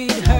Hey. feed her